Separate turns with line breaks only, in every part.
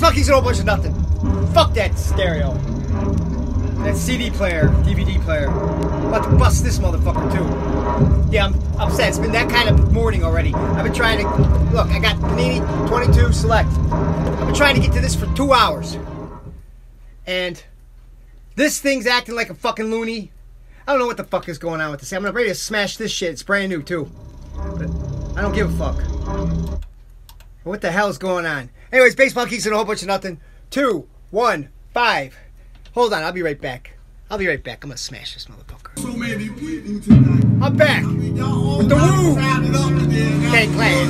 Baseball Kings and a bunch of nothing. Fuck that stereo. That CD player, DVD player. I'm about to bust this motherfucker too. Yeah, I'm upset. It's been that kind of morning already. I've been trying to look. I got Panini 22 Select. I've been trying to get to this for two hours, and this thing's acting like a fucking loony. I don't know what the fuck is going on with this. I'm ready to smash this shit. It's brand new too, but I don't give a fuck. What the hell is going on? Anyways, baseball keys and a whole bunch of nothing. Two, one, five. Hold on, I'll be right back. I'll be right back. I'm gonna smash this motherfucker.
So many people tonight.
I'm back.
I mean,
With the woo.
crowded up in there.
Can't.
Glad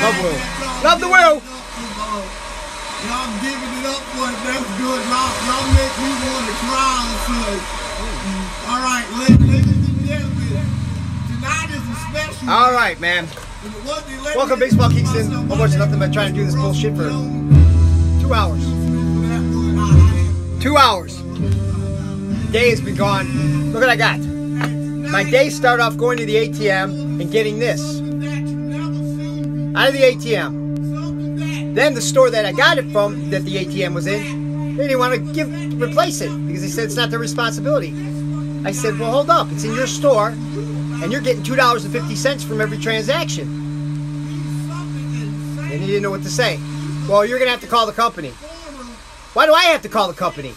Love woo. Love the woo.
it up for, Y'all giving it up for it. That's good. Y'all, y'all make me want to cry. All right, ladies and gentlemen, tonight is a special.
All right, man. Welcome, Baseball Kingston. bunch of nothing but trying to do this bullshit for two hours. Two hours. Day has been gone. Look what I got. My day started off going to the ATM and getting this out of the ATM. Then the store that I got it from, that the ATM was in, they didn't want to give replace it because they said it's not their responsibility. I said, well, hold up, it's in your store, and you're getting two dollars and fifty cents from every transaction. And he didn't know what to say. Well, you're gonna have to call the company. Why do I have to call the company?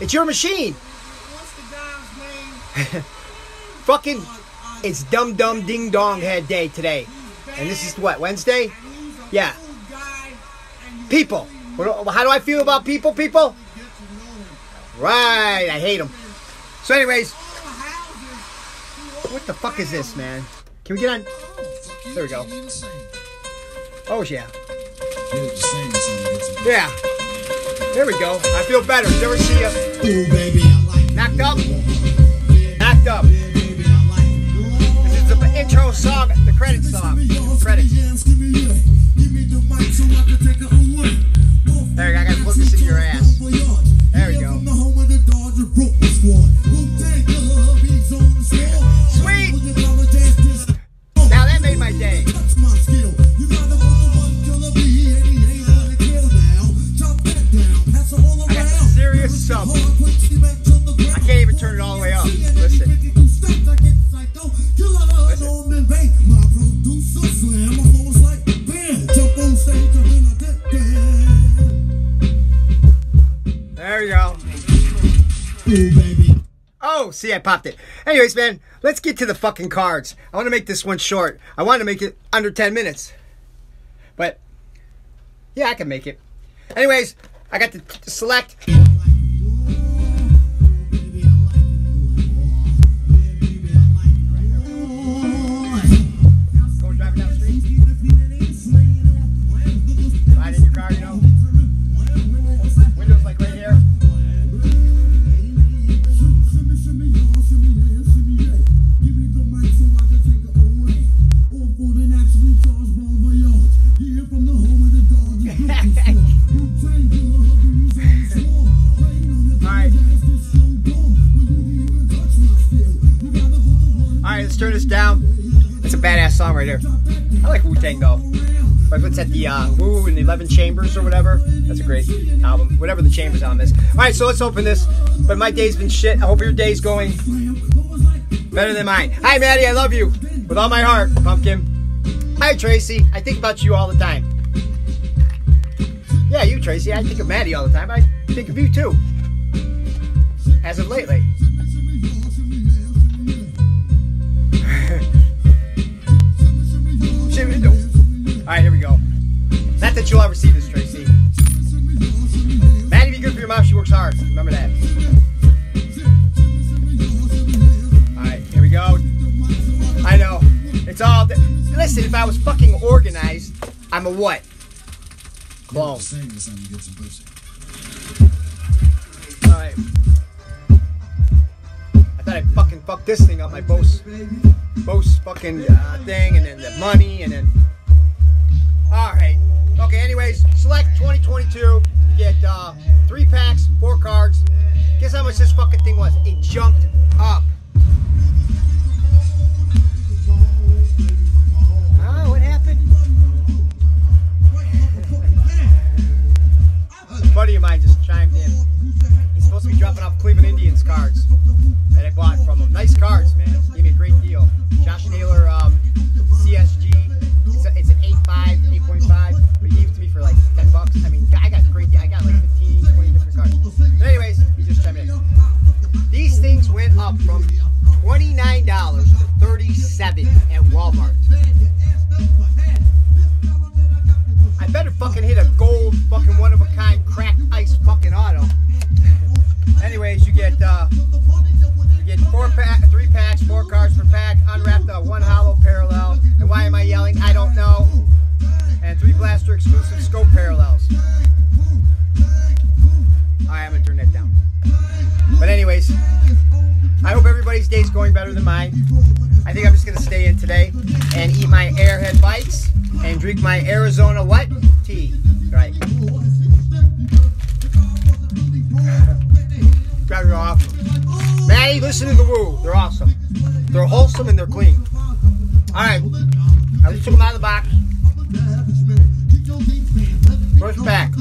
It's your machine. Fucking, it's Dum Dum Ding Dong Head Day today. And this is what, Wednesday? Yeah. People. How do I feel about people, people? Right, I hate them. So, anyways, what the fuck is this, man? Can we get on? There we go. Oh, yeah. Yeah. There we go. I feel better. Never see you
like
knocked up. Knocked up. This is the intro song, the credit song. Credits. See, I popped it. Anyways, man, let's get to the fucking cards. I want to make this one short. I want to make it under 10 minutes. But, yeah, I can make it. Anyways, I got to, select. Ride in your car, you know. Right here. I like Wu Tang though. Like what's at The uh, Wu and the Eleven Chambers or whatever. That's a great album. Whatever the chambers on this. All right, so let's open this. But my day's been shit. I hope your day's going better than mine. Hi, Maddie. I love you with all my heart, Pumpkin. Hi, Tracy. I think about you all the time. Yeah, you, Tracy. I think of Maddie all the time. I think of you too. As of lately. All right, here we go. Not that you'll ever see this, Tracy. Maddie, be good for your mom. She works hard. Remember that. All right, here we go. I know. It's all. Listen, if I was fucking organized, I'm a what? Clone. All right. I thought I fucking fucked this thing up, my Bose, Bose fucking uh, thing, and then the money, and then. All right. Okay. Anyways, select 2022. You get uh, three packs, four cards. Guess how much this fucking thing was? It jumped up. Drink my Arizona what? Tea. Right. Guys are awesome. Maddie, listen to the woo. They're awesome. They're wholesome and they're clean. Alright. I just took them out of the box. First pack.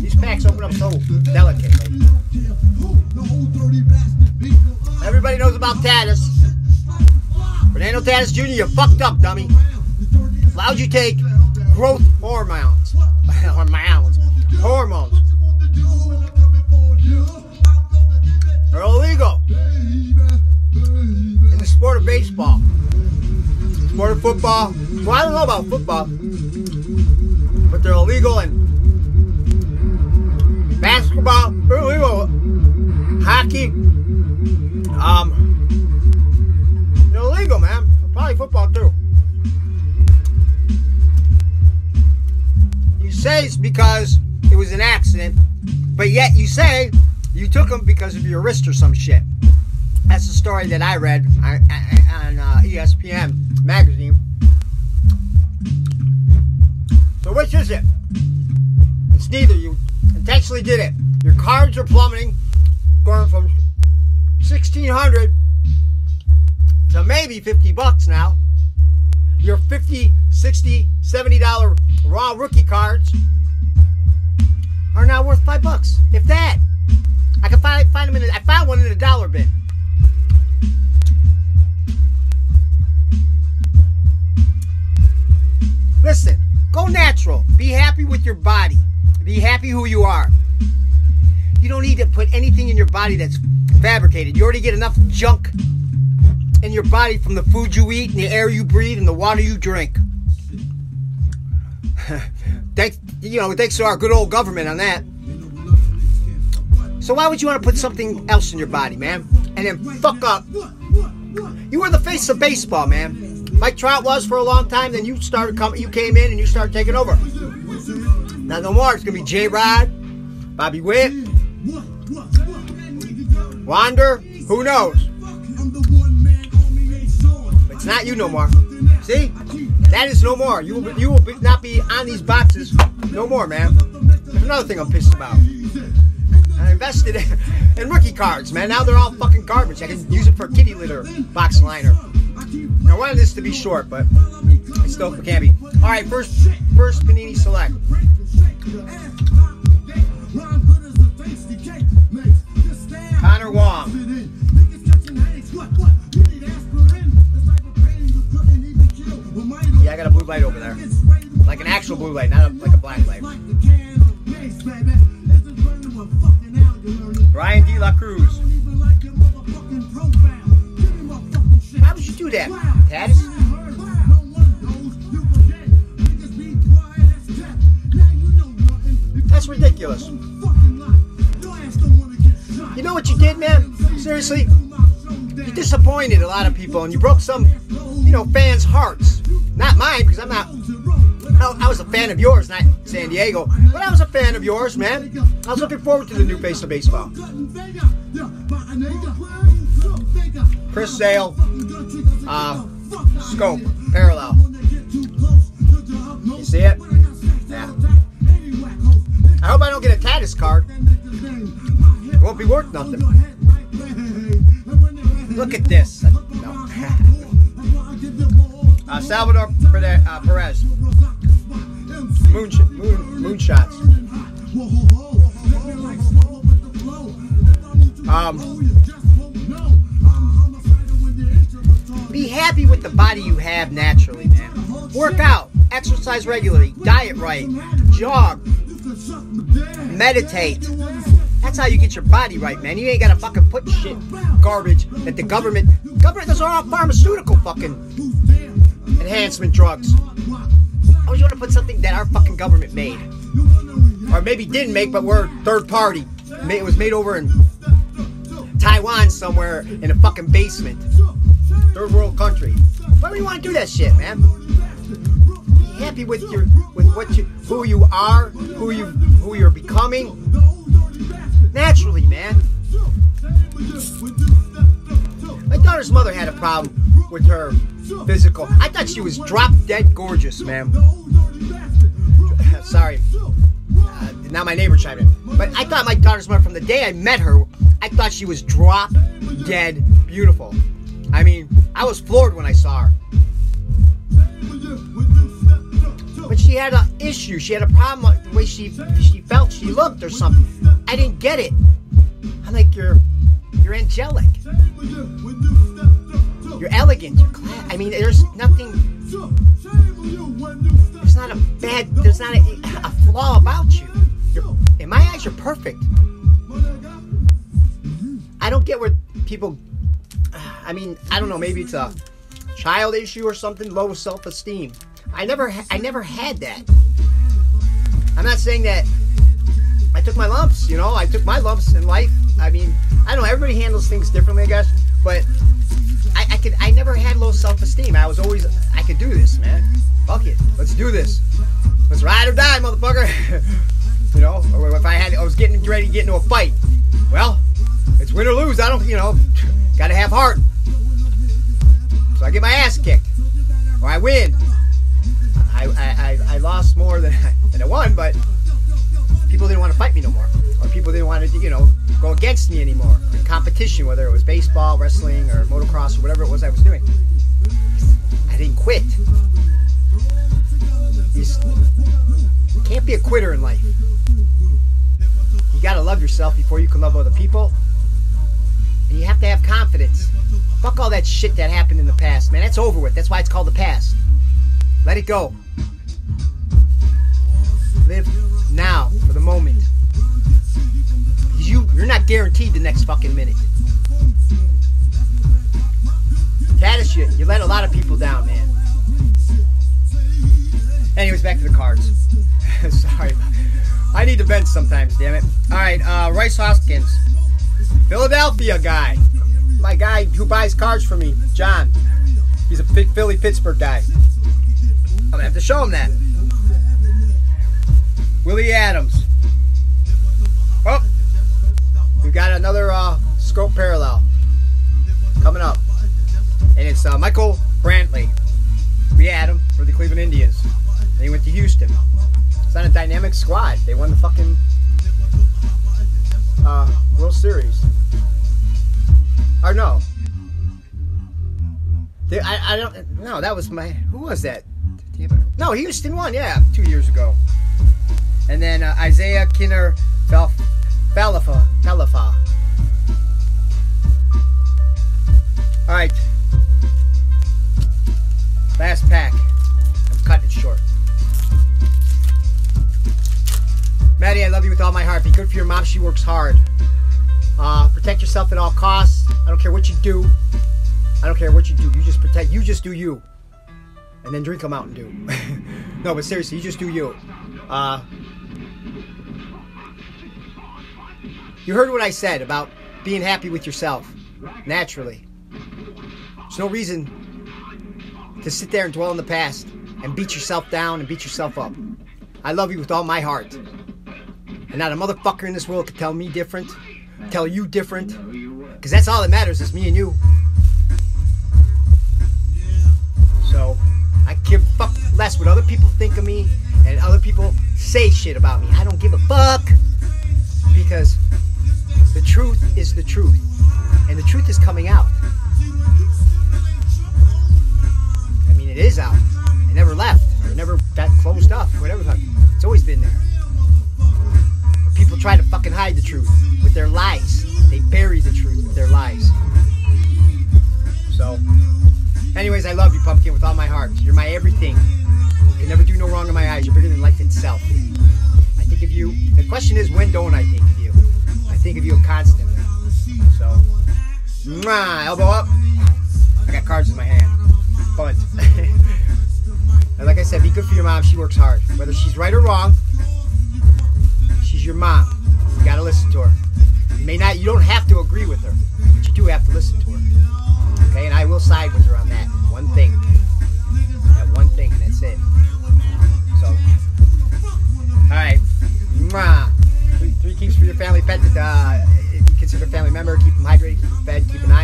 These packs open up so delicately. Everybody knows about Tatis. Fernando Tatis Jr., you fucked up, dummy. Allowed you take growth hormones. hormones. Hormones. They're illegal in the sport of baseball. Sport of football. Well, I don't know about football, but they're illegal in basketball. Football too. You say it's because it was an accident, but yet you say you took them because of your wrist or some shit. That's the story that I read on, on uh, ESPN magazine. So which is it? It's neither. You intentionally did it. Your cards are plummeting, going from 1600 to maybe 50 bucks now. Your 50, 60, 70 dollar raw rookie cards are now worth five bucks, if that. I can find find them in. A, I found one in a dollar bin. Listen, go natural. Be happy with your body. Be happy who you are. You don't need to put anything in your body that's fabricated. You already get enough junk in your body from the food you eat and the air you breathe and the water you drink. thanks, you know, thanks to our good old government on that. So why would you want to put something else in your body, man? And then fuck up. You were the face of baseball, man. Mike Trout was for a long time. Then you started coming. You came in and you started taking over. Now no more. It's gonna be J. Rod, Bobby Witt, Wander. Who knows? Not you no more. See? That is no more. You will, you will be, not be on these boxes no more, man. There's another thing I'm pissed about. I invested in rookie cards, man. Now they're all fucking garbage. I can use it for kitty litter box liner. I wanted this to be short, but it still can be. All right, first, first Panini Select. Connor Wong. I got a blue light over there. Like an actual blue light, not a, like a black light. Bryan De La Cruz. How would you do that, Tatis? That's ridiculous. You know what you did, man? Seriously? You disappointed a lot of people and you broke some, you know, fans' hearts. Not mine, because I'm not. I was a fan of yours, not San Diego, but I was a fan of yours, man. I was looking forward to the new face of baseball. Chris Sale, uh, scope, parallel. You see it? Yeah. I hope I don't get a Tatis card. It won't be worth nothing. Look at this. No. Uh, Salvador uh, Perez. Moon, moon, moonshots. Um, be happy with the body you have naturally, man. Work out, exercise regularly, diet right, jog, meditate. That's how you get your body right, man. You ain't gotta fucking put shit, garbage that the government, government, those are all pharmaceutical fucking enhancement drugs. Would you want to put something that our fucking government made? Or maybe didn't make, but we're third party. It was made over in Taiwan somewhere in a fucking basement. Third world country. Why do you want to do that shit, man? Be happy with your with what you who you are, who you who you're becoming. Naturally, man. My daughter's mother had a problem with her physical. I thought she was drop dead gorgeous, man. Sorry. Uh, now my neighbor chimed in. But I thought my daughter's mother, from the day I met her, I thought she was drop dead beautiful. I mean, I was floored when I saw her. But she had an issue. She had a problem with the way she she felt she looked or something. I didn't get it. I'm like, you're you're angelic. You're elegant. You're class. I mean, there's nothing. There's not a bad. There's not a, a flaw about you. You're, in my eyes, you're perfect. I don't get where people. I mean, I don't know. Maybe it's a child issue or something. Low self-esteem. I never. I never had that. I'm not saying that. I took my lumps. You know, I took my lumps in life. I mean, I don't know. Everybody handles things differently, I guess. But I, I could. I never had low self-esteem. I was always. I could do this, man. Fuck it. Let's do this. Let's ride or die, motherfucker. you know, or if I had, I was getting ready to get into a fight. Well, it's win or lose. I don't, you know, gotta have heart. So I get my ass kicked, or I win. I, I, I, I lost more than I, than I won, but people didn't want to fight me no more, or people didn't want to, you know, go against me anymore in competition, whether it was baseball, wrestling, or motocross, or whatever it was I was doing. I didn't quit. You can't be a quitter in life. You gotta love yourself before you can love other people. And you have to have confidence. Fuck all that shit that happened in the past, man. That's over with. That's why it's called the past. Let it go. Live now for the moment. You're not guaranteed the next fucking minute. Tatis, you, you let a lot of people down, man. Anyways, back to the cards. Sorry. I need to vent sometimes, damn it. Alright, uh, Rhys Hoskins. Philadelphia guy. My guy who buys cards for me, John. He's a Philly Pittsburgh guy. I'm gonna have to show him that. Willy Adames. Got another uh, scope parallel coming up, and it's uh, Michael Brantley. We had him for the Cleveland Indians. And he went to Houston. It's on a dynamic squad. They won the fucking uh, World Series. Or no. They, I, I don't. No, that was my. Who was that? No, Houston won. Yeah, two years ago. And then uh, Isiah Kiner Fel- Falafa. Falafa. All right. Last pack. I'm cutting it short. Maddie, I love you with all my heart. Be good for your mom. She works hard. Uh, protect yourself at all costs. I don't care what you do. I don't care what you do. You just protect. You just do you. And then drink a Mountain Dew. no, but seriously, you just do you. Uh, you heard what I said about being happy with yourself. Naturally. There's no reason to sit there and dwell in the past and beat yourself down and beat yourself up. I love you with all my heart. And not a motherfucker in this world could tell me different, tell you different. Because that's all that matters is me and you. So, I give fuck less what other people think of me and other people say shit about me. I don't give a fuck. Because the truth is the truth. And the truth is coming out. I mean, it is out. It never left. It never got closed up. Whatever. It's always been there. But people try to fucking hide the truth with their lies. They bury the truth with their lies. So, anyways, I love you, Pumpkin, with all my heart. You're my everything. You can never do no wrong in my eyes. You're bigger than life itself. I think of you. The question is, when don't? I think elbow up. I got cards in my hand. Bunt. and like I said, be good for your mom. She works hard. Whether she's right or wrong, she's your mom. You gotta listen to her. You may not, you don't have to agree with her, but you do have to listen to her. Okay, and I will side with her on that one thing. That one thing, and that's it. So, all right. Three, three keeps for your family pet. Uh, consider a family member, keep them hydrated, keep them fed, keep an eye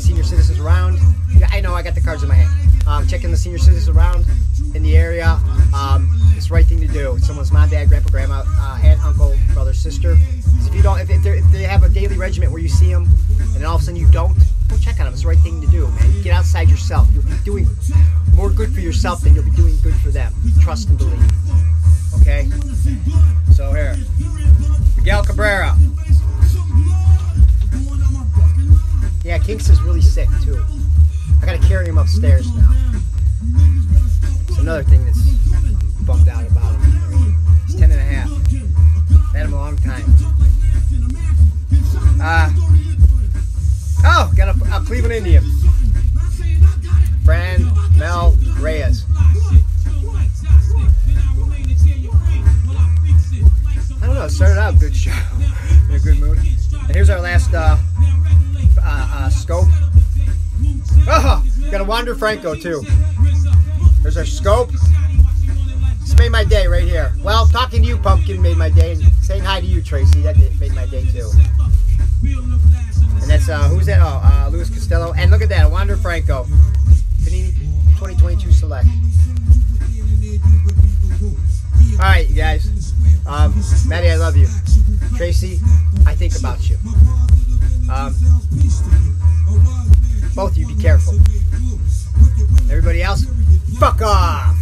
the senior citizens around. Yeah, I know, I got the cards in my hand. Um, checking the senior citizens around in the area. Um, it's the right thing to do. Someone's mom, dad, grandpa, grandma, uh, aunt, uncle, brother, sister. If you don't, if, if, if they have a daily regiment where you see them, and then all of a sudden you don't, go check on them. It's the right thing to do, man. Get outside yourself. You'll be doing more good for yourself than you'll be doing good for them. Trust and believe. Okay. So here, Miguel Cabrera. Yeah, Kinks is really sick too. I gotta carry him upstairs now. It's another thing that's bummed out about him. He's ten and a half. Had him a long time. Uh, oh, got a, a Cleveland Indian. Fran Mel Reyes. I don't know. Started out good show, in a good mood. And here's our last uh, Oh, got a Wander Franco too. There's our scope. This made my day right here. Well, talking to you, Pumpkin, made my day. And saying hi to you, Tracy, that made my day too. And that's uh, who's that? Oh, uh, Luis Costello. And look at that, Wander Franco, Panini 2022 Select. All right, you guys. Um, Maddie, I love you. Tracy, I think about you. Um, both of you, be careful. Everybody else, fuck off.